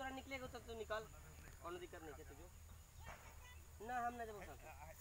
तोरा निकलेगा, तब तो निकाल। और दिक्कत नहीं है तुझे ना, हम ना जब साथ